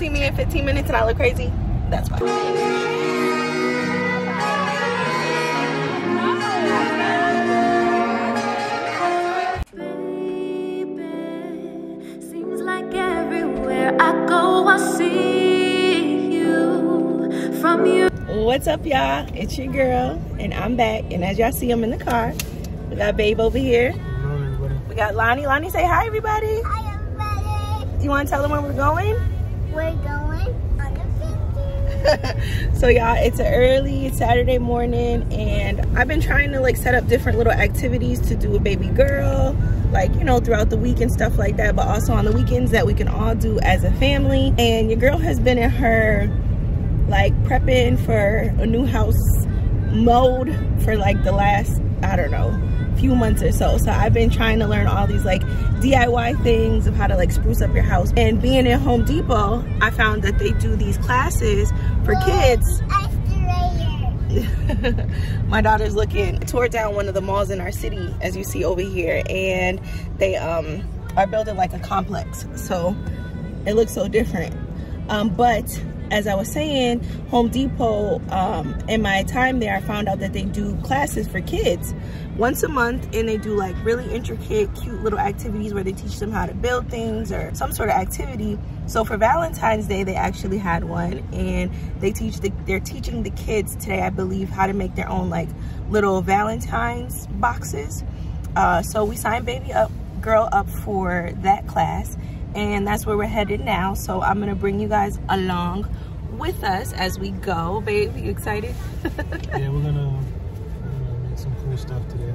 see me in 15 minutes and I look crazy, that's why. Baby, seems like everywhere I go, I from you. What's up, y'all? It's your girl, and I'm back. And as y'all see, I'm in the car. We got Babe over here. Hello, everybody. We got Lonnie. Lonnie, say hi, everybody. Hi everybody. You want to tell them where we're going? We're going on a picnic. so y'all it's an early saturday morning and i've been trying to like set up different little activities to do with baby girl like you know throughout the week and stuff like that but also on the weekends that we can all do as a family and your girl has been in her like prepping for a new house mode for like the last i don't know few months or so. So i've been trying to learn all these like diy things of how to like spruce up your house. And being in home depot i found that they do these classes for kids. My daughter's looking tore down one of the malls in our city as you see over here. And they um are building like a complex. So it looks so different. Um but as i was saying home depot um in my time there i found out that they do classes for kids once a month and they do like really intricate cute little activities where they teach them how to build things or some sort of activity. So for valentine's day they actually had one and they teach the they're teaching the kids today i believe how to make their own like little valentine's boxes. Uh, so we signed baby up girl up for that class and that's where we're headed now. So i'm gonna bring you guys along with us as we go babe you excited? Yeah, we're gonna, we're gonna make some cool stuff today.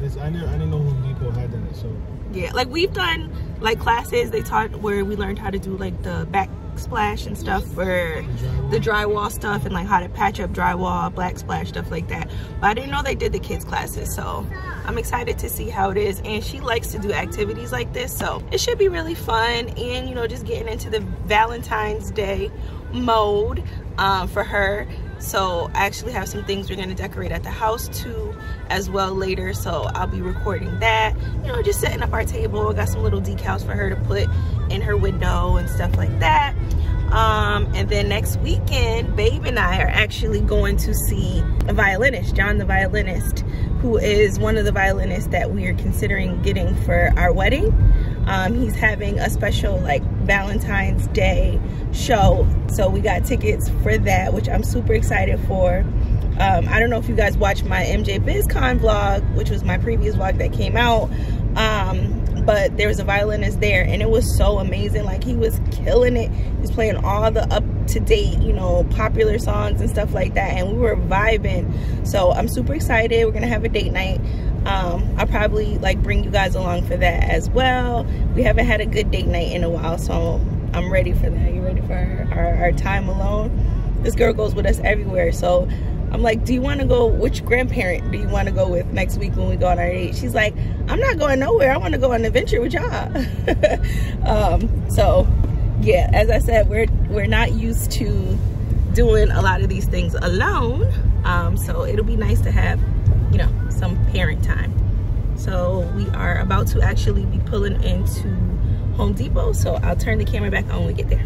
This I didn't I didn't know Home Depot had that, so. Yeah like we've done like classes. They taught where we learned how to do like the backsplash and stuff for the drywall stuff and like how to patch up drywall black splash stuff like that. But i didn't know they did the kids classes so i'm excited to see how it is. And she likes to do activities like this so it should be really fun and you know just getting into the valentine's day mode um, for her so i actually have some things we're going to decorate at the house too as well later so i'll be recording that. You know just setting up our table. Got some little decals for her to put in her window and stuff like that. Um, and then next weekend babe and i are actually going to see a violinist john the violinist who is one of the violinists that we are considering getting for our wedding. Um, he's having a special like valentine's day show so we got tickets for that which i'm super excited for um, I don't know if you guys watched my MJ BizCon vlog, which was my previous vlog that came out. Um, but there was a violinist there and it was so amazing. Like he was killing it. He's playing all the up to date, you know, popular songs and stuff like that. And we were vibing. So I'm super excited. We're gonna have a date night. Um, I'll probably like bring you guys along for that as well. We haven't had a good date night in a while, so I'm ready for that. You ready for our, our, time alone? This girl goes with us everywhere. So I'm like, do you want to go? Which grandparent do you want to go with next week when we go on our date? She's like, I'm not going nowhere. I want to go on an adventure with y'all. um, so, yeah, as I said, we're we're not used to doing a lot of these things alone. Um, so it'll be nice to have, you know, some parent time. So we are about to actually be pulling into Home Depot. So I'll turn the camera back on when we get there.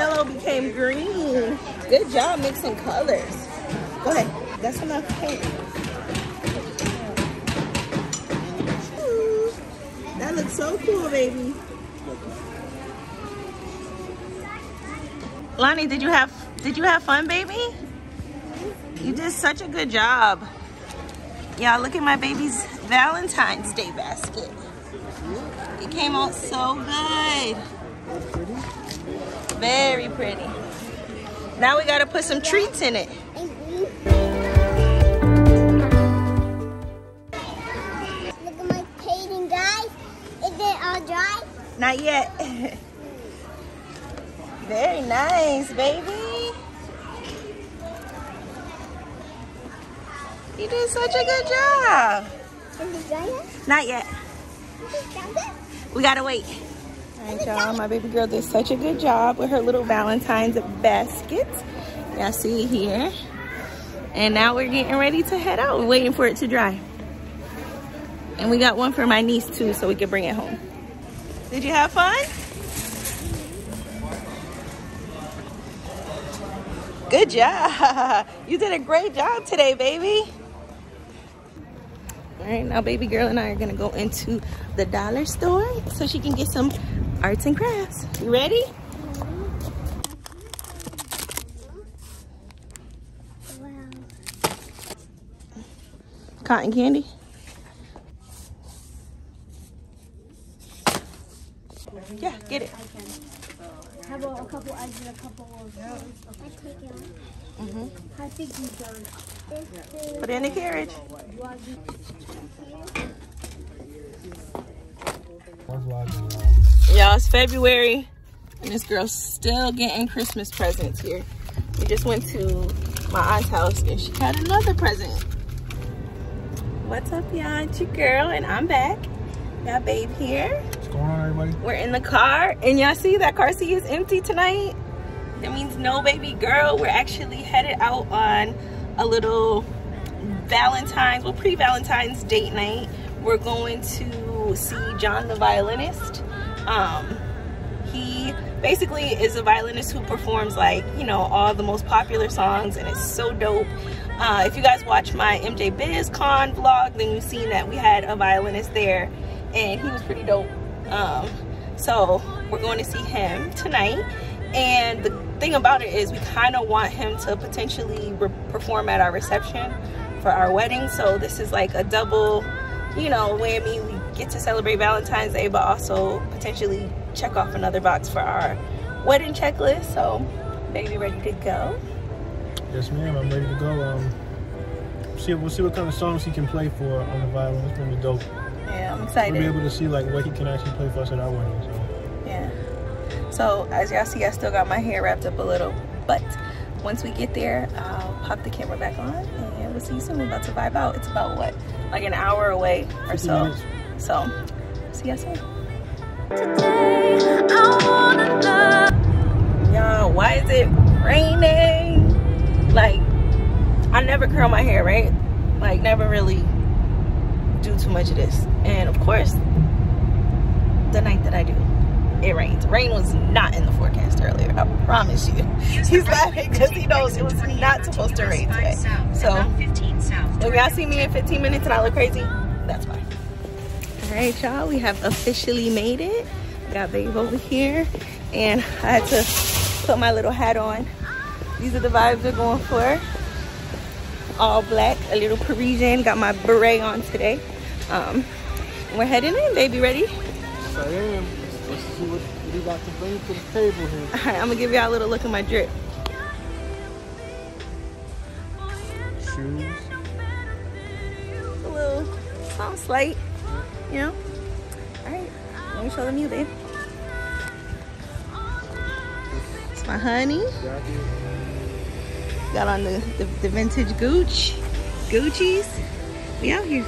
Yellow became green. Good job mixing colors. Go ahead. That's enough paint. Ooh, That looks so cool, baby. Lonnie, did you have did you have fun, baby? You did such a good job. Y'all, look at my baby's Valentine's Day basket. It came out so good. Very pretty. Now we gotta put some treats in it. Look at my painting, guys. Is it all dry? Not yet. Very nice, baby. You did such a good job. Is it dry yet? Not yet. Is it dry yet? We gotta wait. Right, y'all. My baby girl did such a good job with her little Valentine's basket. Y'all see it here. And now we're getting ready to head out. We're waiting for it to dry. And we got one for my niece too, so we can bring it home. Did you have fun? Good job. You did a great job today, baby. All right, now baby girl and I are gonna go into the dollar store so she can get some arts and crafts. You ready? Wow. Cotton candy? Yeah, get it. How about a couple eggs and a couple of I it. hmm I think you done. Put it in the carriage. It's February and this girl's still getting Christmas presents here. We just went to my aunt's house and she got another present. What's up, y'all? It's your girl and I'm back. Got babe here. What's going on, everybody? We're in the car and y'all see that car seat is empty tonight. That means no baby girl. We're actually headed out on a little Valentine's, well pre-Valentine's date night. We're going to see John the violinist. Um, he basically is a violinist who performs like, you know, all the most popular songs and it's so dope. Uh, if you guys watch my MJ BizCon vlog, then you've seen that we had a violinist there and he was pretty dope. Um, so we're going to see him tonight. And the thing about it is we kind of want him to potentially perform at our reception for our wedding. So this is like a double, you know, whammy. We get to celebrate Valentine's Day, but also potentially check off another box for our wedding checklist. So baby ready to go. Yes, ma'am. I'm ready to go. Um, see, we'll see what kind of songs he can play for on the violin. It's gonna be dope. Yeah, I'm excited. We'll be able to see like what he can actually play for us at our wedding. So. Yeah. So as y'all see, I still got my hair wrapped up a little, but once we get there, I'll pop the camera back on and we'll see you soon. We're about to vibe out. It's about what, like an hour away or so. minutes. So see you soon. Today, I wanna love. Y'all, why is it raining? Like, I never curl my hair, right? Like, never really do too much of this. And of course, the night that I do, it rains. Rain was not in the forecast earlier. I promise you. He's laughing because he knows it was not supposed to rain today. So, if y'all see me in 15 minutes and I look crazy, that's why. All right, y'all, we have officially made it. Got babe over here, and I had to put my little hat on. These are the vibes we're going for. All black, a little Parisian. Got my beret on today. Um, we're heading in, baby. Ready? Yes, I am. Let's see what, he got to bring to the table here. All right, I'm gonna give y'all a little look at my drip. Shoes. A little, something slight, you know? All right, let me show them you, babe. It's my honey. Got on the, the, the vintage Gucci, Gucci's. We out here.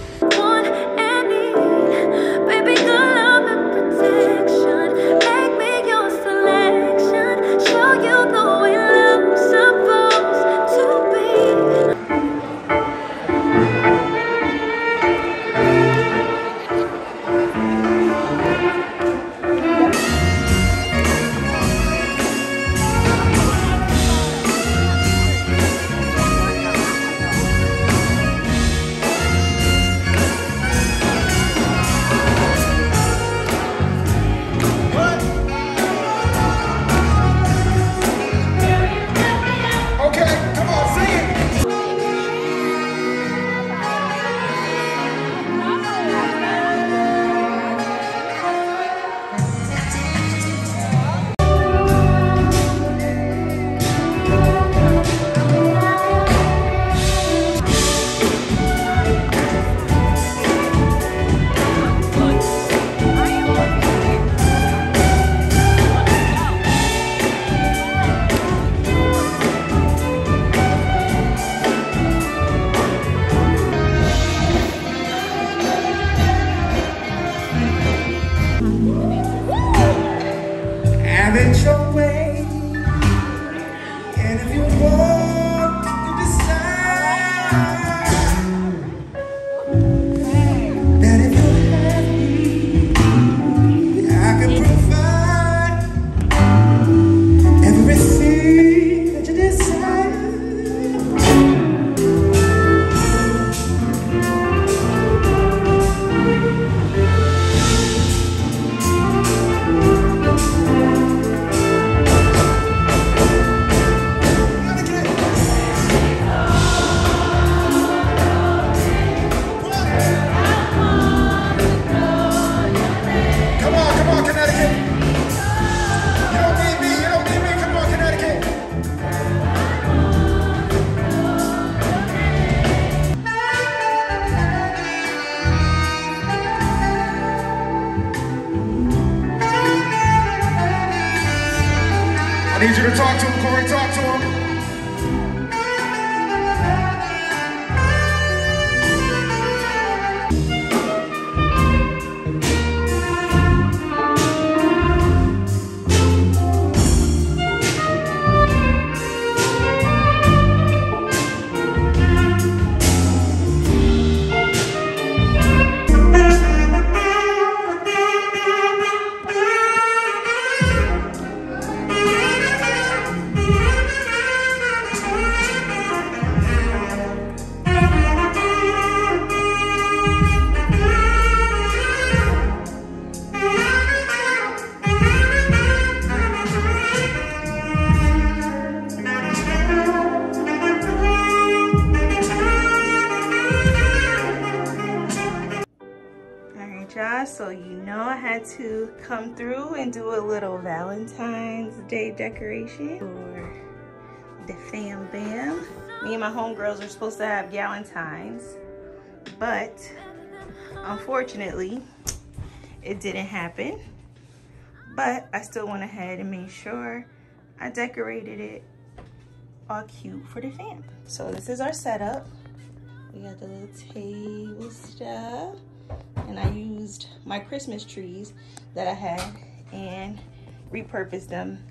Need you to talk to him. Decoration for the fam bam. Me and my homegirls are supposed to have Galentine's, but unfortunately, it didn't happen. But I still went ahead and made sure I decorated it all cute for the fam. So this is our setup. We got the little table stuff and I used my Christmas trees that I had and repurposed them.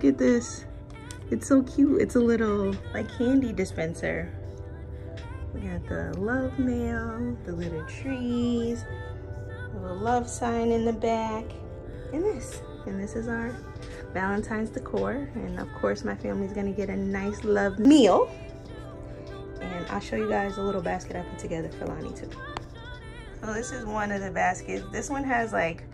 Look at this. It's so cute. It's a little like candy dispenser. We got the love mail, the little trees, a little love sign in the back, and this. And this is our Valentine's decor. And of course, my family's gonna get a nice love meal. And I'll show you guys a little basket I put together for Lonnie too. So this is one of the baskets. This one has like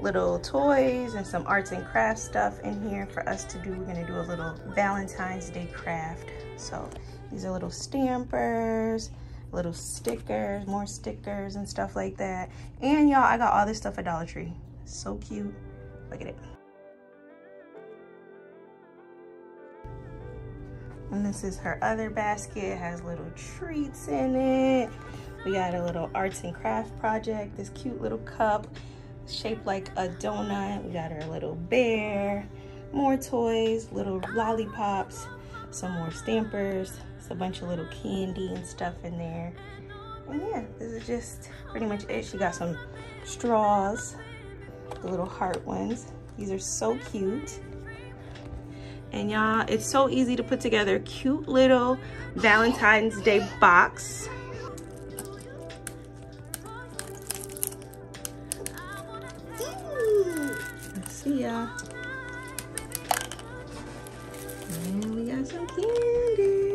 little toys and some arts and crafts stuff in here for us to do. We're gonna do a little Valentine's Day craft. So these are little stampers, little stickers, more stickers and stuff like that. And y'all, I got all this stuff at Dollar Tree. So cute. Look at it. And this is her other basket. It has little treats in it. We got a little arts and craft project. This cute little cup shaped like a donut. We got our little bear, more toys, little lollipops, some more stampers. It's a bunch of little candy and stuff in there. And yeah, this is just pretty much it. She got some straws, the little heart ones. These are so cute. And y'all, it's so easy to put together a cute little Valentine's Day box. See ya. And we got some candy.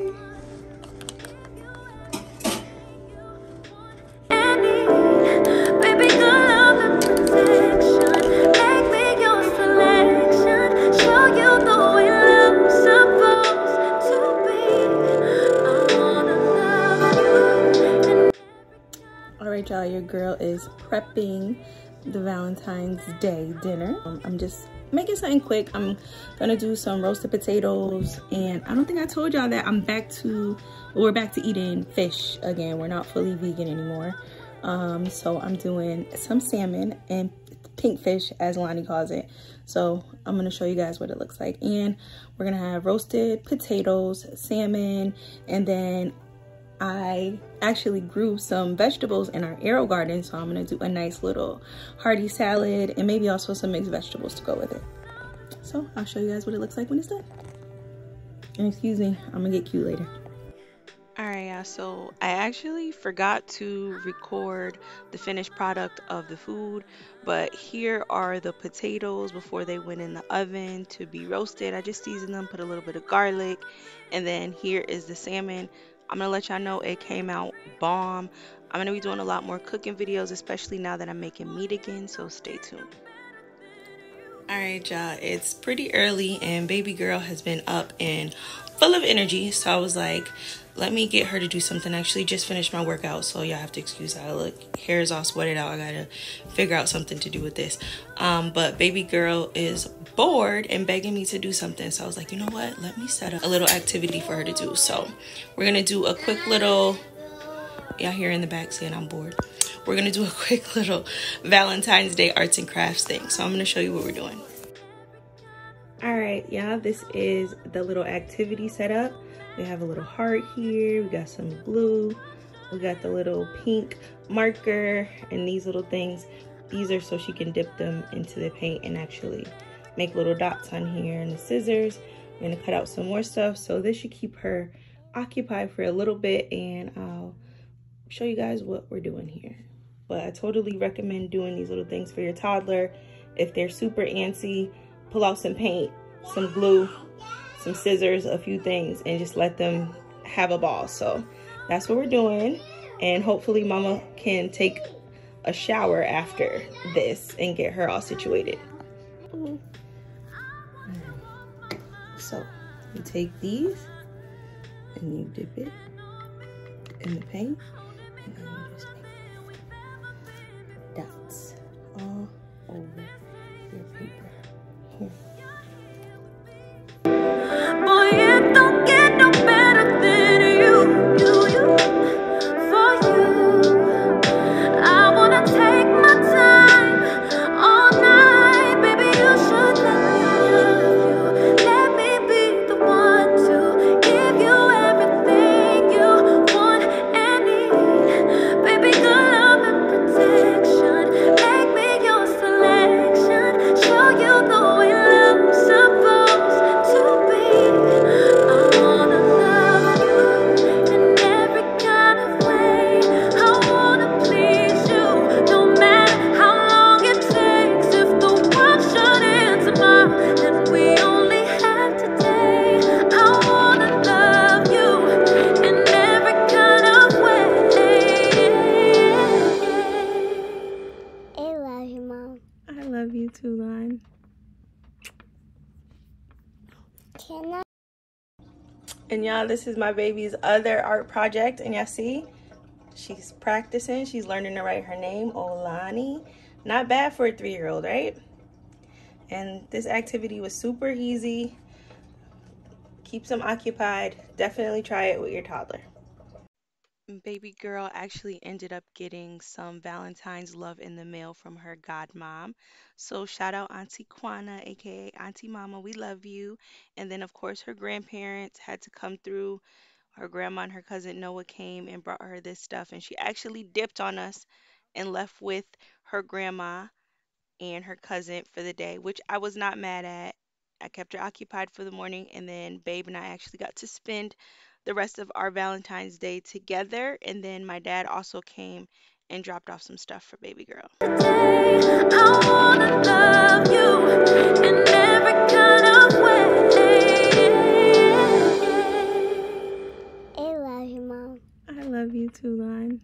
Your girl is prepping the Valentine's Day dinner. Um, I'm just making something quick. I'm gonna do some roasted potatoes and I don't think I told y'all that I'm back to, we're back to eating fish again. We're not fully vegan anymore. Um, so I'm doing some salmon and pink fish as Lonnie calls it. So I'm gonna show you guys what it looks like. And we're gonna have roasted potatoes, salmon, and then I actually grew some vegetables in our AeroGarden. So I'm gonna do a nice little hearty salad and maybe also some mixed vegetables to go with it. So I'll show you guys what it looks like when it's done. And excuse me, I'm gonna get cute later. All right, yeah, so I actually forgot to record the finished product of the food, but here are the potatoes before they went in the oven to be roasted. I just seasoned them, put a little bit of garlic, and then here is the salmon. I'm gonna let y'all know it came out bomb. I'm gonna be doing a lot more cooking videos, especially now that I'm making meat again, so stay tuned. All right, y'all, it's pretty early and baby girl has been up and full of energy. So I was like, let me get her to do something. I actually just finished my workout, so y'all have to excuse how I look. Hair is all sweated out. I gotta figure out something to do with this. Um, but baby girl is bored and begging me to do something. So I was like, you know what? Let me set up a little activity for her to do. So we're gonna do a quick little, y'all here in the back saying I'm bored. We're gonna do a quick little Valentine's Day arts and crafts thing. So I'm gonna show you what we're doing. All right, y'all, this is the little activity setup. We have a little heart here. We got some blue. We got the little pink marker and these little things. These are so she can dip them into the paint and actually make little dots on here. And the scissors, we're gonna cut out some more stuff. So this should keep her occupied for a little bit and I'll show you guys what we're doing here. But I totally recommend doing these little things for your toddler. If they're super antsy, pull out some paint, some glue, some scissors, a few things, and just let them have a ball. So that's what we're doing. And hopefully mama can take a shower after this and get her all situated. Mm-hmm. So you take these and you dip it in the paint and then you just make dots all over And y'all, this is my baby's other art project. And y'all see, she's practicing. She's learning to write her name, Olani. Not bad for a three-year-old, right? And this activity was super easy. Keeps them occupied. Definitely try it with your toddler. Baby girl actually ended up getting some Valentine's love in the mail from her godmom. So shout out Auntie Kwana, aka Auntie Mama, we love you. And then of course her grandparents had to come through. Her grandma and her cousin Noah came and brought her this stuff, and she actually dipped on us and left with her grandma and her cousin for the day, which I was not mad at. I kept her occupied for the morning, and then Babe and I actually got to spend the rest of our Valentine's Day together. And then my dad also came and dropped off some stuff for baby girl. I love you in every kind of way. I love you, Mom. I love you too, Lon.